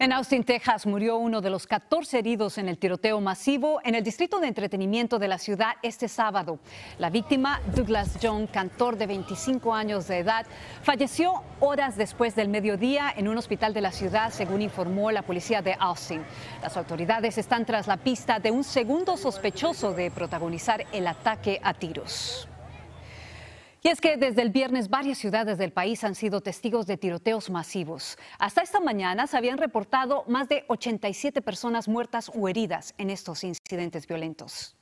En Austin, Texas, murió uno de los 14 heridos en el tiroteo masivo en el distrito de entretenimiento de la ciudad este sábado. La víctima, Douglas John, cantor de 25 años de edad, falleció horas después del mediodía en un hospital de la ciudad, según informó la policía de Austin. Las autoridades están tras la pista de un segundo sospechoso de protagonizar el ataque a tiros. Y es que desde el viernes varias ciudades del país han sido testigos de tiroteos masivos. Hasta esta mañana se habían reportado más de 87 personas muertas o heridas en estos incidentes violentos.